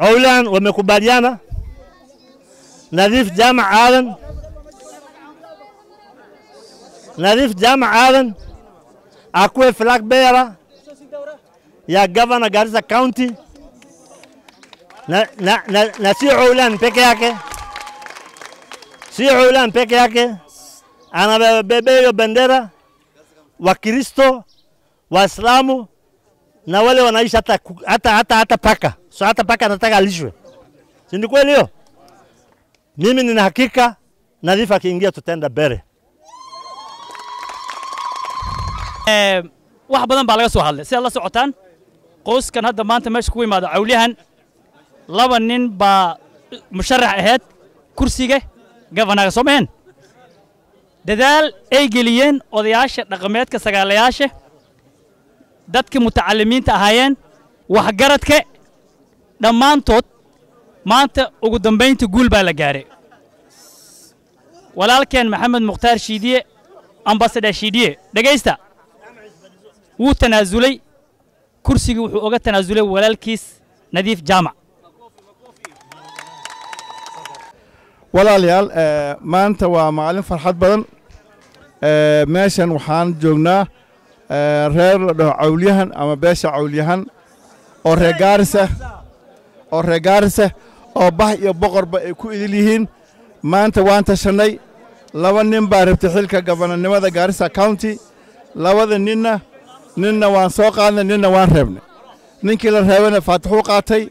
Aulan wamekubaliana? Nadhif Jama Adan Nadhif Jama Adan akuwe flag bearer ya governor Garissa County. Na, na, na, na si Aulan peke yake, si Aulan peke yake, anabeba hiyo bendera. Wakristo, Waislamu na wale wanaishi hata, hata, hata, hata paka so hata paka anataka alishwe, si ni kweli hiyo? Mimi nina hakika Nadhif akiingia tutaenda bere. Ee, wax badan baa laga soo hadlay si aad la socotaan qoyskan hadda maanta meesha ku yimaada cawliyahan laba nin baa musharax ahayd kursiga gafanaga soo maheen dadaal ay geliyeen odayaasha dhaqameedka sagaalayaasha dadka mutacalimiinta ahaayeen waxgaradka dhammaantood maanta ugu dambaynta guul baa la gaaray. Walaalkeen maxamed mukhtaar shiidiye ambasadar shiidiye dhegaysta wuu tanaasulay kursigii wuxuu oga tanaasulay walaalkiis nadiif jaamac. Walaalayaal eh, maanta waa maalin farxad badan. Eh, meeshan waxaan joognaa reer la dhaho cawlyahan ama beesha cawlyahan oo reer gaarisa oo reer gaarisa oo bah iyo boqorba ay ku idil yihiin. Maanta waan tashannay laba nin baa rabtay xilka gabananimada gaarisa county. Labada ninna ninna waan soo qaadnay ninna waan reebnay. Ninkii la reebana faatixuu qaatay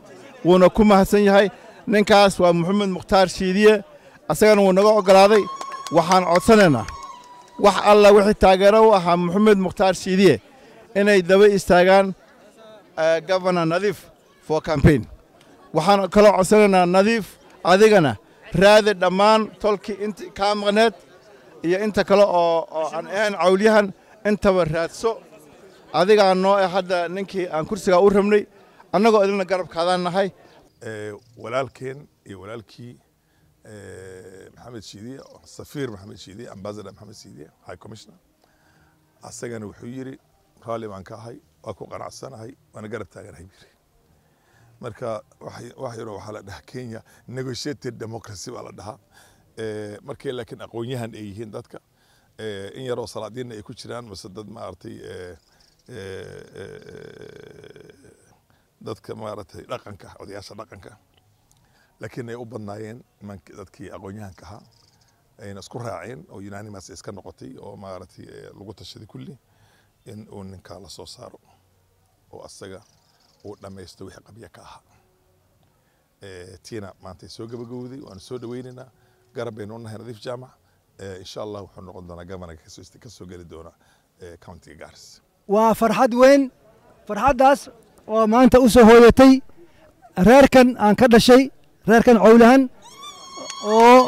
wuuna ku mahadsan yahay. Ninkaas waa maxamed mukhtaar shiidiye. Asagana wuu naga oggolaaday waxaan codsanaynaa wax alla wixii taageero u ahaa maxamed mukhtaar shiidiye inay daba istaagaan governor nadiif for campaign. Waxaan kaloo codsanaynaa nadiif adigana raadi dhammaan tolkii inta kaa maqneed iyo inta kale oo oo aan ahayn cawlyahan intaba raadso. Adigaa noo eh hadda ninkii aan kursigaa u rabnay annagoo idilna garabkaadaan nahay. Ee, walaalkeen iyo walaalkii maxamed shiidiye safiir maxamed shiidiye ambassador maxamed shiidiye high commissioner. Asagana wuxuu yidhi raalli baan ka ahay waa ku qanacsanahay waana garab taaganahay yidhi marka wax- yaroo waxaa la dhahaa kenya negotiated democracy baa la dhahaa. Ee, markay laakiin aqoon-yahan ay yihiin dadka ee, in yaroo salaadiinna ay ku jiraan mase dad maaragtay dadka maaragtay dhaqanka odayaasha dhaqanka laakiin ay u badnaayeen dadkii aqoon-yahanka ahaa ayna isku raaceen oo unanimas iska noqotay oo maaragtay eh, lagu tashaday kulli in uu ninkaa la soo saaro oo asaga uu dhammaysto wixii qabya ka ahaa. Eh, tiina maanta soo gabagowday waanu soo dhaweynaynaa garab baynu u nahay nadiif jaamac. Eh, insha allah wuxuu noqon doonaa governorka kasoo- ka soo geli doona countiga gaaris waa farxad weyn farxaddaas oo maanta u soo hooyatay reerkan aan ka dhashay reerkan cowlahan oo.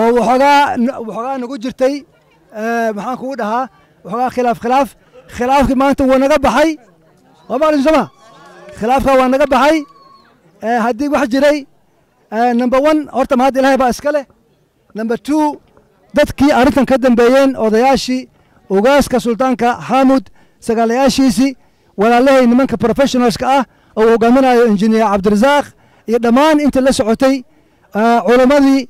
Oo waxoogaa waxoogaa nagu jirtay maxaan kugu dhahaa waxoogaa khilaaf khilaaf. Khilaafkii maanta wuu naga baxay. Waa maqlin soma khilaafka waa naga baxay. Haddii wax jiray number one horta mahad ilaahay baa iska leh. Number two dadkii arrintan ka dambeeyeen odayaashii ogaaska sultaanka xaamud sagaalayaashiisii walaalahay nimanka professionalska ah oo uu hogaaminayo injineer cabdirasaaq iyo dhammaan inta la socotay eh, culimmadii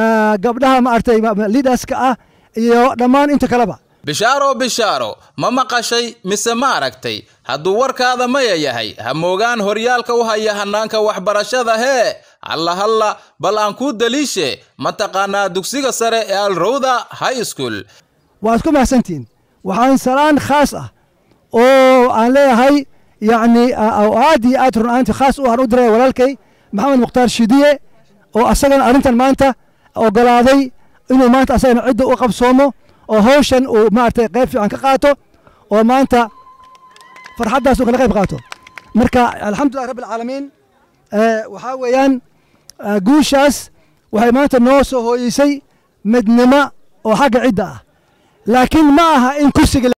eh, gabdhaha maaragtay leaderska ah iyo dhammaan inta kaleba. Bishaaro bishaaro ma maqashay mise ma aragtay? Hadduu warkaada maya yahay ha moogaan horyaalka u haya hannaanka waxbarashada hee halla halla bal aan kuu daliishe ma taqaanaa dugsiga sare ee alrowda high school. Waa isku mahadsantihiin waxaan salaan khaas ah oo aan leeyahay yacni oo aad iyo aad run ahaantii khaas u aan u diray walaalkay maxamed mukhtaar shidiye oo asagana arrintan maanta ogolaaday inuu maanta asagana cidda u qabsoomo oo hawshan uu maaragtay qayb fiican ka qaato oo maanta farxaddaas uu kala qayb qaato. Marka alxamdulilah rabbi alcaalamiin eh, waxaa weeyaan guushaas waxay maanta noo soo hooyeysay midnimo oo xagga cidda ah. Laakiin ma aha in kursiga